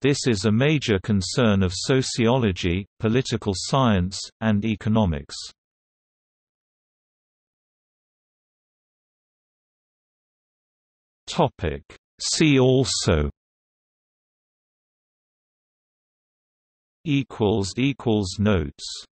This is a major concern of sociology, political science, and economics. See also Notes